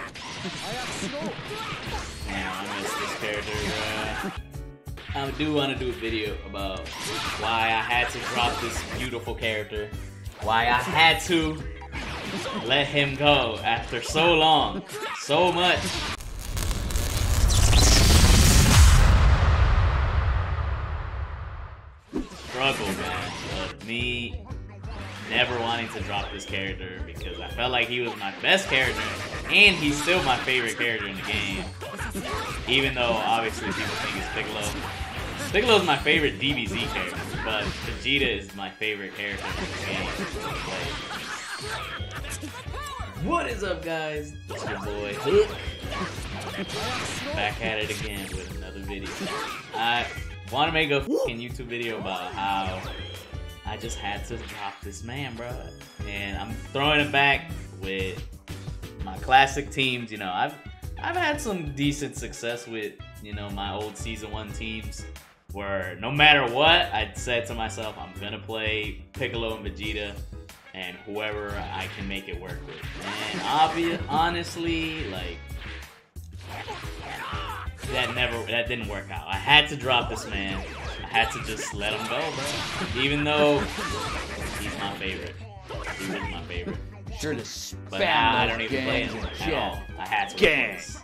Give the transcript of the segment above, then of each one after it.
I miss this character, bro. I do want to do a video about why I had to drop this beautiful character. Why I had to let him go after so long. So much. Struggle, man. Of me never wanting to drop this character because I felt like he was my best character and he's still my favorite character in the game. Even though obviously people think it's Piccolo. Piccolo's my favorite DBZ character, but Vegeta is my favorite character in the game. What is up guys? It's your boy Hook. Back at it again with another video. I want to make a fucking YouTube video about how I just had to drop this man, bro. And I'm throwing it back with my classic teams. You know, I've I've had some decent success with you know my old season one teams, where no matter what, I said to myself, I'm gonna play Piccolo and Vegeta, and whoever I can make it work with. And obvious, honestly, like that never that didn't work out. I had to drop this man. I had to just let him go, bro. Even though he's my favorite. He was my favorite. Sure to spam But I don't even play gangs him at all. I had to. Gangs.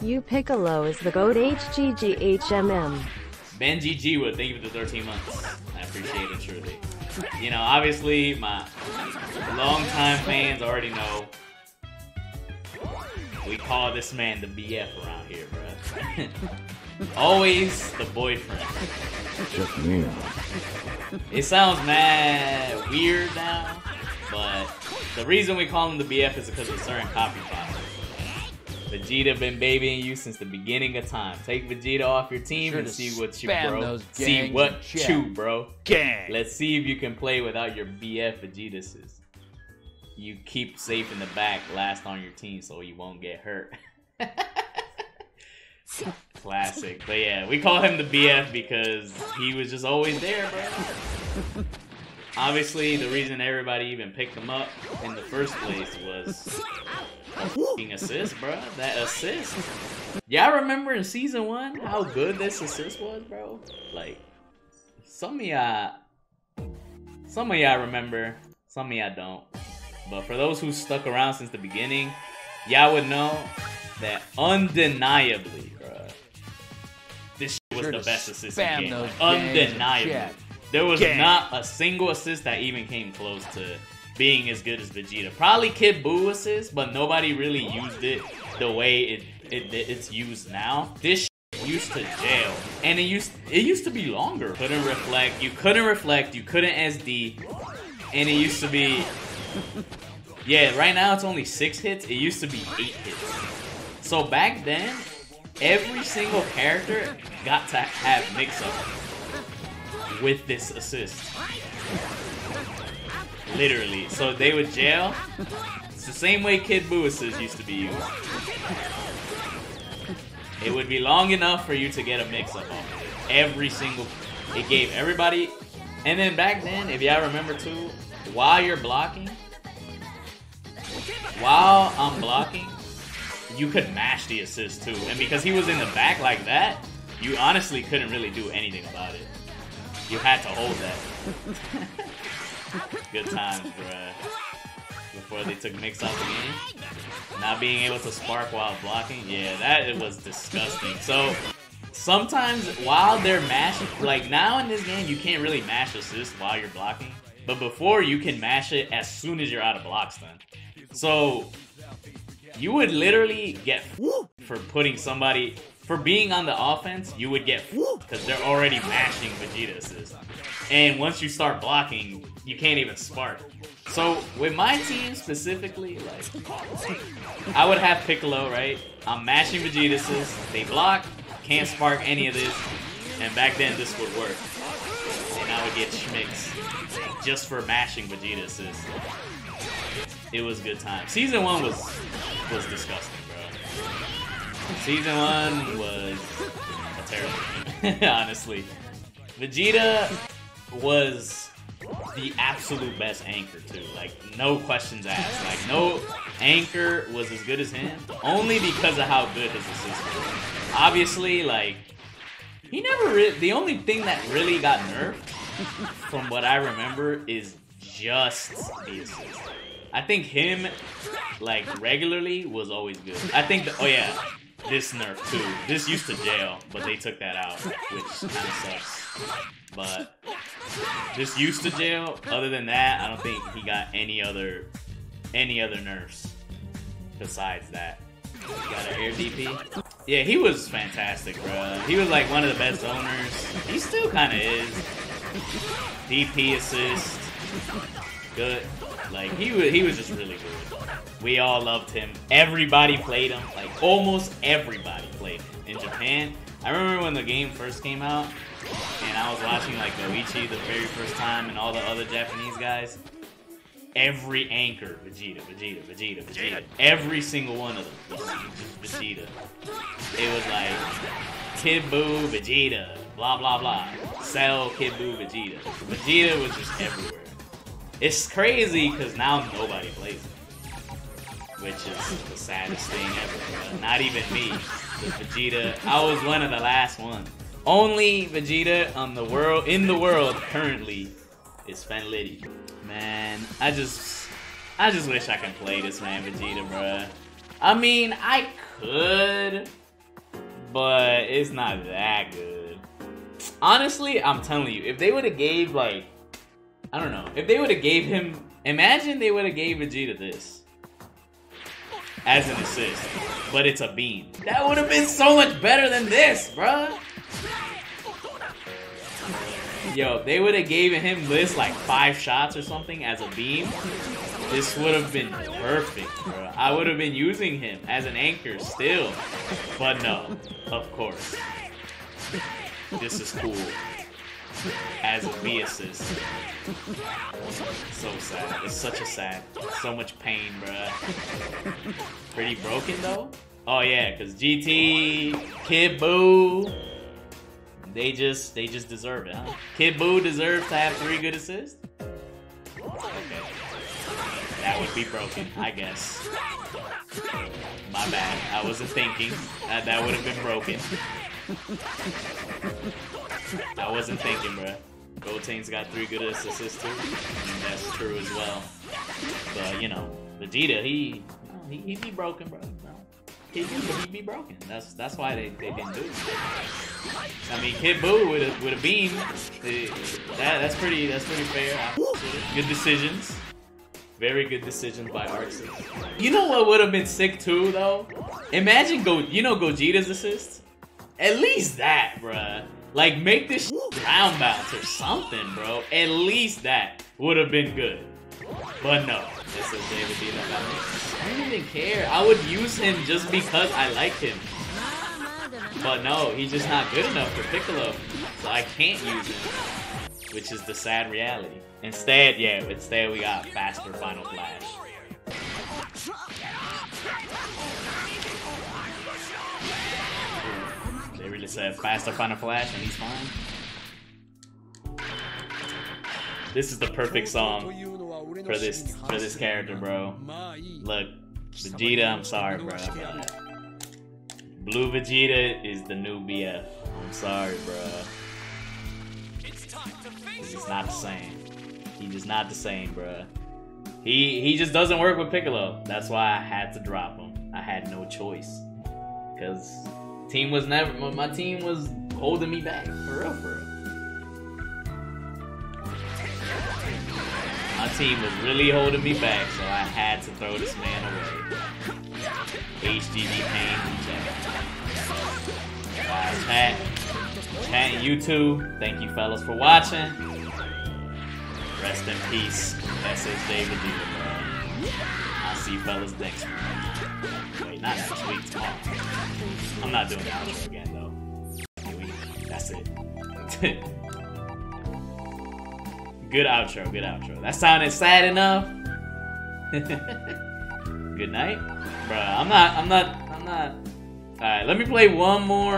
You Piccolo is the goat HGGHMM. Ben GG would thank you for the 13 months. I appreciate it truly. You know, obviously my longtime fans already know we call this man the BF around here, bro. Always the boyfriend. Just me. It sounds mad weird now, but the reason we call him the BF is because of certain copy files. Vegeta been babying you since the beginning of time. Take Vegeta off your team Sure and see what you bro. See what you bro. Gang. Let's see if you can play without your BF Vegeta's. You keep safe in the back, last on your team, so you won't get hurt. Classic. But yeah, we call him the BF because he was just always there, bro. Obviously, the reason everybody even picked him up in the first place was a assist, bro. That assist. Y'all remember in season one how good this assist was, bro? Like, some of y'all, some of y'all remember, some of y'all don't. But for those who stuck around since the beginning, y'all would know that undeniably, bro, this was Sure the best assist in the game. Like, undeniably. There was Gang. not a single assist that even came close to being as good as Vegeta. Probably Kid Buu assist, but nobody really used it the way it, it it's used now. This used to jail, and it used it used to be longer. Couldn't reflect. You couldn't reflect. You couldn't SD, and it used to be. Yeah, right now it's only six hits. It used to be eight hits. So back then, every single character got to have mix-up with this assist. Literally. So they would jail. It's the same way Kid Buu assist used to be used. It would be long enough for you to get a mix-up on. Every single... It gave everybody... And then back then, if y'all remember too, while you're blocking, while I'm blocking, you could mash the assist too. And because he was in the back like that, you honestly couldn't really do anything about it. You had to hold that. Good times, bruh. Before they took mix out the game. Not being able to spark while blocking, yeah, that it was disgusting. So sometimes while they're mashing, like now in this game, you can't really mash assist while you're blocking. But before, you can mash it as soon as you're out of blocks then. So you would literally get for putting somebody for being on the offense. You would get because they're already mashing Vegeta assist, and once you start blocking, you can't even spark. So with my team specifically, like I would have Piccolo, right? I'm mashing Vegeta assist. They block, can't spark any of this, and back then this would work. And I would get Schmicks just for mashing Vegeta assist. It was good time. Season one was was disgusting, bro. Season one was a terrible game, honestly. Vegeta was the absolute best anchor too. Like no questions asked. Like no anchor was as good as him, only because of how good his assist was. Obviously, like he never. Re- the only thing that really got nerfed, from what I remember, is just the assist. I think him, like regularly, was always good. I think. The, oh yeah, this nerf too. This used to jail, but they took that out, which kind of sucks. But this used to jail. Other than that, I don't think he got any other any other nerfs besides that. Got an air DP. Yeah, he was fantastic, bro. He was like one of the best owners. He still kind of is. DP assist, good. Like he was, he was just really good. We all loved him. Everybody played him. Like almost everybody played him. in Japan. I remember when the game first came out, and I was watching like Goichi the very first time, and all the other Japanese guys. Every anchor, Vegeta, Vegeta, Vegeta, Vegeta. Every single one of them was Vegeta. It was like Kid Buu, Vegeta, blah blah blah. Cell, Kid Buu, Vegeta. Vegeta was just everywhere. It's crazy because now nobody plays it. Which is the saddest thing ever. Not even me. The Vegeta. I was one of the last ones. Only Vegeta on the world in the world currently is Fenritti. Man, I just I just wish I could play this man Vegeta, bruh. I mean, I could, but it's not that good. Honestly, I'm telling you, if they would have gave like I don't know. If they would have gave him, imagine they would have gave Vegeta this as an assist, but it's a beam. That would have been so much better than this, bruh. Yo, they would have given him this like five shots or something as a beam. This would have been perfect, bro. I would have been using him as an anchor still, but no, of course. This is cool as a V assist. So sad. It's such a sad. So much pain, bruh. Pretty broken though? Oh yeah, cause GT, Kid Buu, they just they just deserve it, huh? Kid Buu deserves to have three good assists? Okay. That would be broken, I guess. My bad. I wasn't thinking. That that would have been broken. I wasn't thinking, bro. Gotenks got three good assists too. That's true as well. But you know, Vegeta, he he he be broken, bro. No. He be broken. That's that's why they, they didn't do it. I mean, Kid Buu with a with a beam, that that's pretty that's pretty fair. Good decisions. Very good decisions by ArcSys. You know what would have been sick too, though? Imagine Go, you know Gogeta's assist? At least that, bruh. Like, make this round bounce or something, bro. At least that would have been good. But no, this is David. I don't even care. I would use him just because I like him. But no, he's just not good enough for Piccolo. So I can't use him. Which is the sad reality. Instead, yeah, instead we got faster Final Flash. They a faster Final Flash and he's fine. This is the perfect song for this for this character, bro. Look, Vegeta, I'm sorry, bro. Blue Vegeta is the new BF. I'm sorry, bro. He's not the same. He's just not the same, bro. He he just doesn't work with Piccolo. That's why I had to drop him. I had no choice. Cause team was never my team was holding me back. For real, for real. My team was really holding me back, so I had to throw this man away. HGG pain chat. Uh, chat. Chat you too. Thank you fellas for watching. Rest in peace, SSJ Vegeta, bro. I'll see you fellas next week. Wait, not next week. I'm not doing the outro again, though. That's it. good outro, good outro. That sounded sad enough. good night. Bruh, I'm not, I'm not, I'm not. Alright, let me play one more